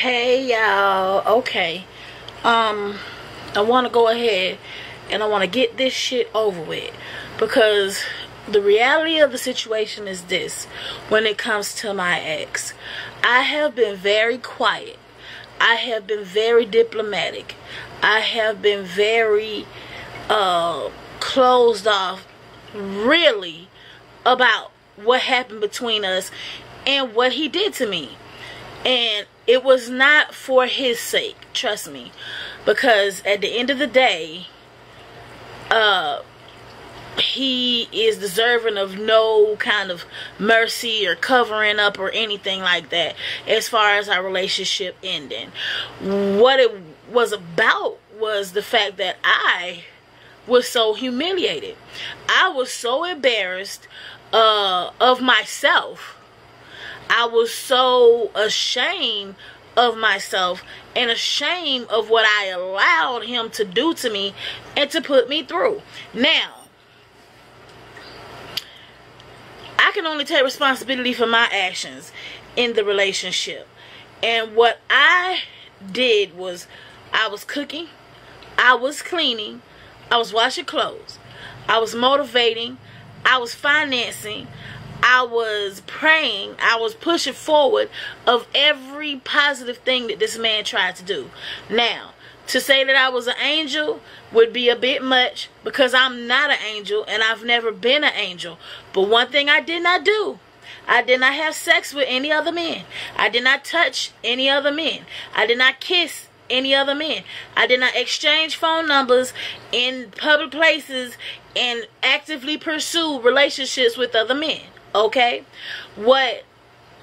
Hey y'all. Okay. Um I want to go ahead and I want to get this shit over with because the reality of the situation is this when it comes to my ex. I have been very quiet. I have been very diplomatic. I have been very uh closed off really about what happened between us and what he did to me. And it was not for his sake, trust me. Because at the end of the day, uh he is deserving of no kind of mercy or covering up or anything like that as far as our relationship ending. What it was about was the fact that I was so humiliated. I was so embarrassed uh, of myself I was so ashamed of myself and ashamed of what I allowed him to do to me and to put me through. Now, I can only take responsibility for my actions in the relationship. And what I did was I was cooking, I was cleaning, I was washing clothes, I was motivating, I was financing, I was praying, I was pushing forward of every positive thing that this man tried to do. Now, to say that I was an angel would be a bit much because I'm not an angel and I've never been an angel. But one thing I did not do I did not have sex with any other men. I did not touch any other men. I did not kiss any other men. I did not exchange phone numbers in public places and actively pursue relationships with other men. Okay? What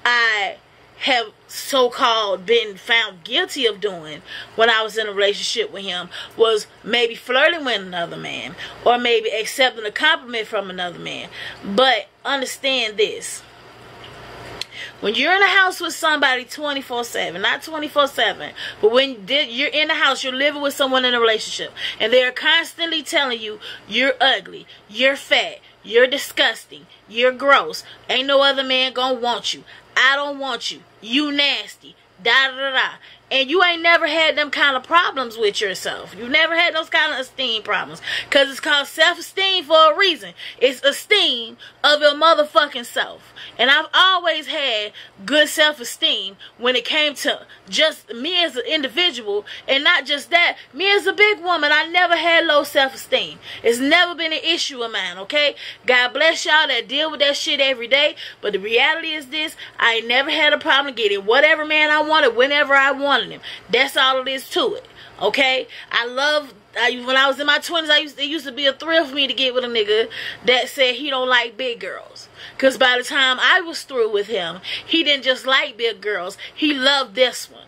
I have so called been found guilty of doing when I was in a relationship with him was maybe flirting with another man or maybe accepting a compliment from another man. But understand this. When you're in a house with somebody 24 7, not 24 7, but when you're in the house, you're living with someone in a relationship, and they're constantly telling you, you're ugly, you're fat, you're disgusting. You're gross. Ain't no other man gonna want you. I don't want you. You nasty. Da da da da. And you ain't never had them kind of problems with yourself. You've never had those kind of esteem problems. Because it's called self esteem for a reason. It's esteem of your motherfucking self. And I've always had good self esteem when it came to just me as an individual. And not just that, me as a big woman. I never had low self esteem. It's never been an issue of mine, okay? God bless y'all that deal with that shit every day. But the reality is this I never had a problem getting whatever man I wanted whenever I wanted him. That's all it is to it. Okay? I love I, when I was in my 20s, I used, it used to be a thrill for me to get with a nigga that said he don't like big girls. Because by the time I was through with him, he didn't just like big girls. He loved this one.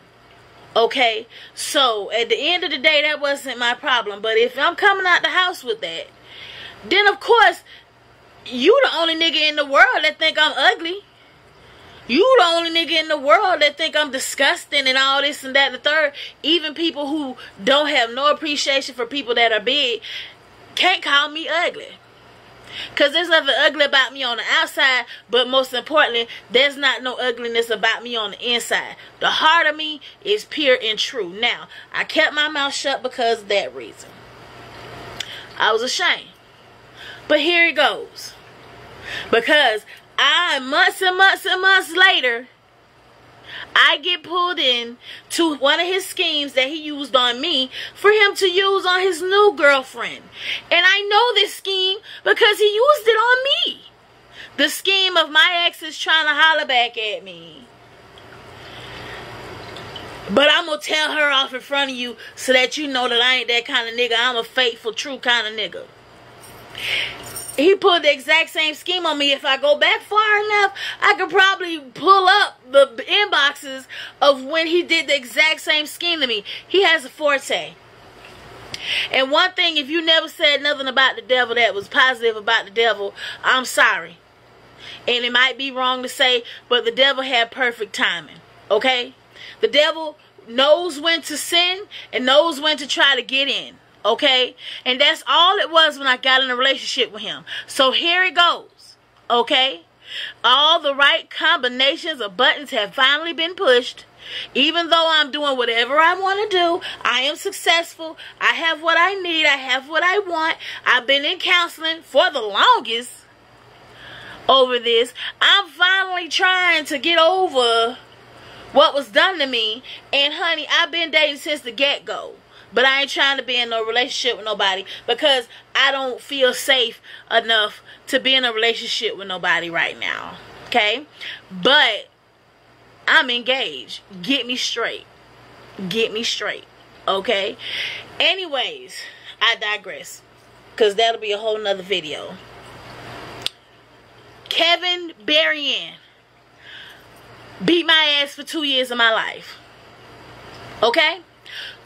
Okay? So, at the end of the day, that wasn't my problem. But if I'm coming out the house with that, then of course, you the only nigga in the world that think I'm ugly. You the only nigga in the world that think I'm disgusting and all this and that the third. Even people who don't have no appreciation for people that are big can't call me ugly. Cause there's nothing ugly about me on the outside, but most importantly, there's not no ugliness about me on the inside. The heart of me is pure and true. Now, I kept my mouth shut because of that reason. I was ashamed. But here it goes. Because I months and months and months later, I get pulled in to one of his schemes that he used on me for him to use on his new girlfriend. And I know this scheme because he used it on me. The scheme of my ex is trying to holler back at me. But I'm going to tell her off in front of you so that you know that I ain't that kind of nigga. I'm a faithful, true kind of nigga he put the exact same scheme on me. If I go back far enough, I could probably pull up the inboxes of when he did the exact same scheme to me. He has a forte. And one thing, if you never said nothing about the devil that was positive about the devil, I'm sorry. And it might be wrong to say, but the devil had perfect timing. Okay? The devil knows when to sin and knows when to try to get in. Okay? And that's all it was when I got in a relationship with him. So here it goes. Okay? All the right combinations of buttons have finally been pushed. Even though I'm doing whatever I want to do, I am successful. I have what I need. I have what I want. I've been in counseling for the longest over this. I'm finally trying to get over what was done to me. And honey, I've been dating since the get go. But I ain't trying to be in no relationship with nobody because I don't feel safe enough to be in a relationship with nobody right now. Okay? But I'm engaged. Get me straight. Get me straight. Okay? Anyways, I digress. Because that'll be a whole nother video. Kevin Berrien beat my ass for two years of my life. Okay?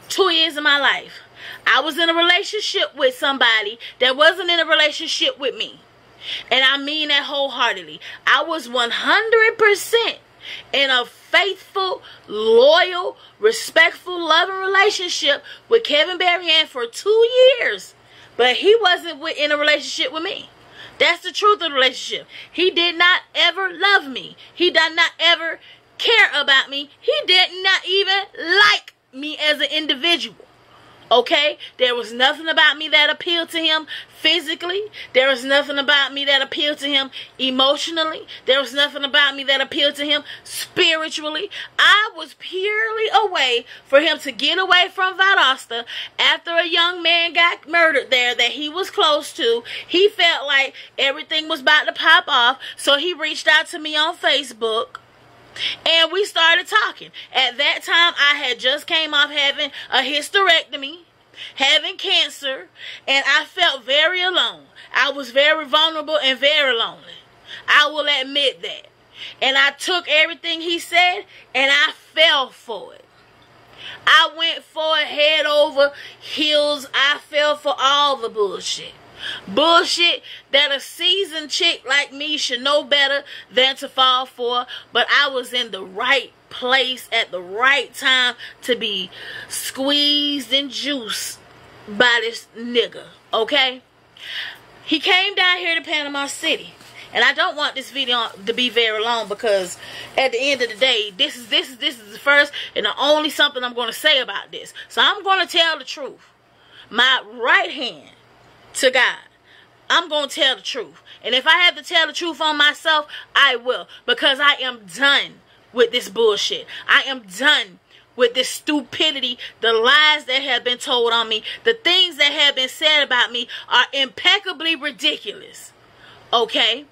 Two years of my life. I was in a relationship with somebody that wasn't in a relationship with me. And I mean that wholeheartedly. I was 100% in a faithful, loyal, respectful, loving relationship with Kevin Berrien for two years. But he wasn't in a relationship with me. That's the truth of the relationship. He did not ever love me. He did not ever care about me. He did not even like me as an individual. Okay? There was nothing about me that appealed to him physically. There was nothing about me that appealed to him emotionally. There was nothing about me that appealed to him spiritually. I was purely a way for him to get away from Valdosta after a young man got murdered there that he was close to. He felt like everything was about to pop off, so he reached out to me on Facebook and we started talking. At that time, I had just came off having a hysterectomy, having cancer, and I felt very alone. I was very vulnerable and very lonely. I will admit that. And I took everything he said and I fell for it. I went for it head over heels. I fell for all the bullshit. Bullshit that a seasoned chick like me should know better than to fall for. But I was in the right place at the right time to be squeezed and juiced by this nigga. Okay? He came down here to Panama City. And I don't want this video to be very long because at the end of the day, this is this is this is the first and the only something I'm going to say about this. So I'm going to tell the truth. My right hand to God. I'm going to tell the truth. And if I have to tell the truth on myself, I will. Because I am done with this bullshit. I am done with this stupidity, the lies that have been told on me, the things that have been said about me are impeccably ridiculous. Okay?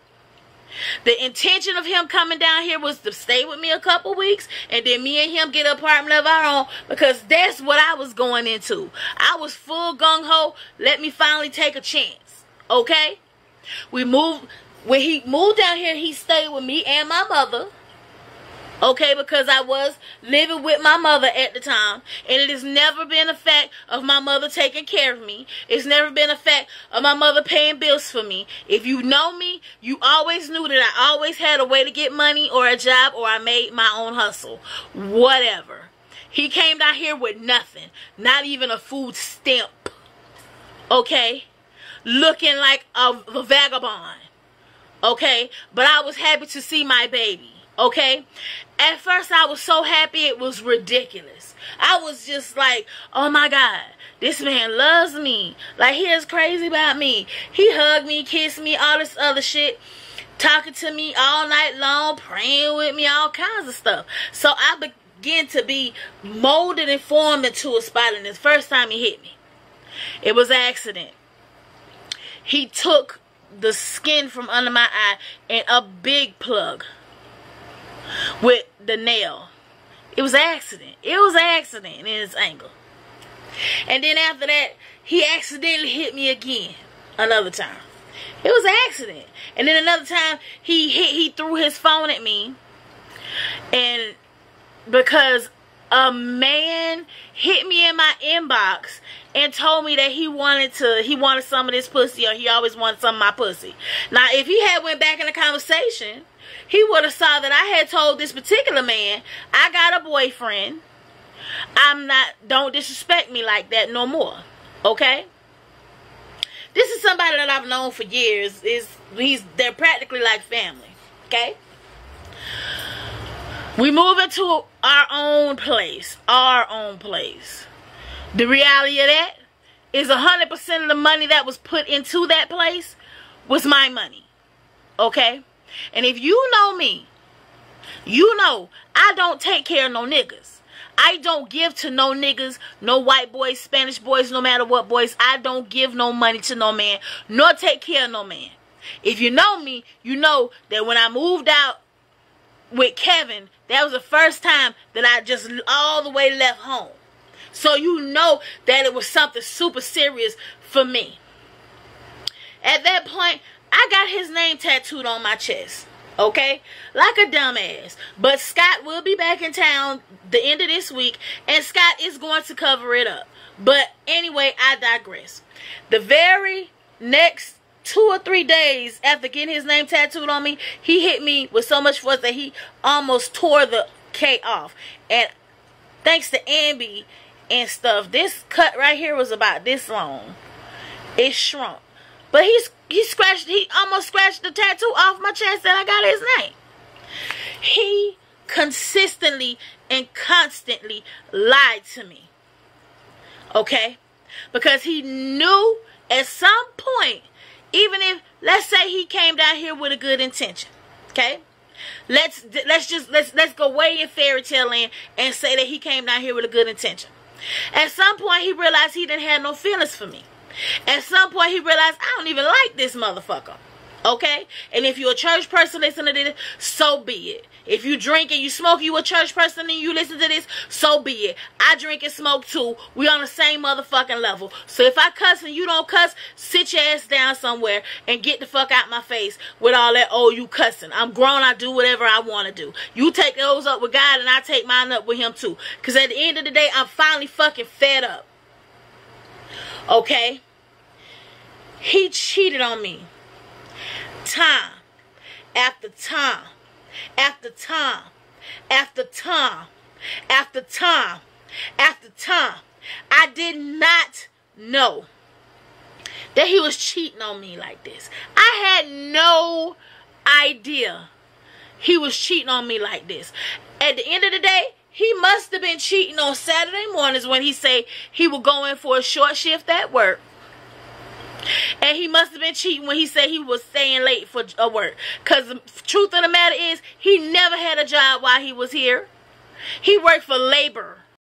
The intention of him coming down here was to stay with me a couple weeks and then me and him get an apartment of our own because that's what I was going into. I was full gung ho. Let me finally take a chance. Okay? We moved. When he moved down here, he stayed with me and my mother. Okay, because I was living with my mother at the time. And it has never been a fact of my mother taking care of me. It's never been a fact of my mother paying bills for me. If you know me, you always knew that I always had a way to get money or a job or I made my own hustle. Whatever. He came down here with nothing. Not even a food stamp. Okay? Looking like a, a vagabond. Okay? But I was happy to see my baby. Okay? At first, I was so happy it was ridiculous. I was just like, oh my God, this man loves me. Like, he is crazy about me. He hugged me, kissed me, all this other shit. Talking to me all night long, praying with me, all kinds of stuff. So I began to be molded and formed into a spot. And the first time he hit me, it was accident. He took the skin from under my eye and a big plug with the nail. It was accident. It was accident in his ankle. And then after that, he accidentally hit me again another time. It was accident. And then another time he hit he threw his phone at me. And because a man hit me in my inbox and told me that he wanted to he wanted some of this pussy or he always wanted some of my pussy. Now if he had went back in the conversation he would have saw that I had told this particular man, I got a boyfriend. I'm not, don't disrespect me like that no more. Okay? This is somebody that I've known for years. Is he's they're practically like family. Okay? We move into our own place. Our own place. The reality of that is 100% of the money that was put into that place was my money. Okay? And if you know me, you know I don't take care of no niggas. I don't give to no niggas, no white boys, Spanish boys, no matter what boys. I don't give no money to no man, nor take care of no man. If you know me, you know that when I moved out with Kevin, that was the first time that I just all the way left home. So you know that it was something super serious for me. At that point, I got his name tattooed on my chest. Okay? Like a dumbass. But Scott will be back in town the end of this week, and Scott is going to cover it up. But anyway, I digress. The very next two or three days after getting his name tattooed on me, he hit me with so much force that he almost tore the K off. And thanks to Ambi and stuff, this cut right here was about this long. It shrunk. But he's he scratched he almost scratched the tattoo off my chest that I got his name. He consistently and constantly lied to me. Okay? Because he knew at some point, even if let's say he came down here with a good intention. Okay? Let's let's just let's let's go way in fairy tale land and say that he came down here with a good intention. At some point he realized he didn't have no feelings for me. At some point, he realized I don't even like this motherfucker. Okay? And if you're a church person listening to this, so be it. If you drink and you smoke, you a church person and you listen to this, so be it. I drink and smoke too. We on the same motherfucking level. So if I cuss and you don't cuss, sit your ass down somewhere and get the fuck out my face with all that, oh, you cussing. I'm grown, I do whatever I want to do. You take those up with God and I take mine up with him too. Because at the end of the day, I'm finally fucking fed up. Okay? He cheated on me. Time after time after time after time after time after time. I did not know that he was cheating on me like this. I had no idea he was cheating on me like this. At the end of the day, he must have been cheating on Saturday mornings when he say he would go in for a short shift at work. And he must have been cheating when he said he was staying late for a work. Because the truth of the matter is, he never had a job while he was here. He worked for labor.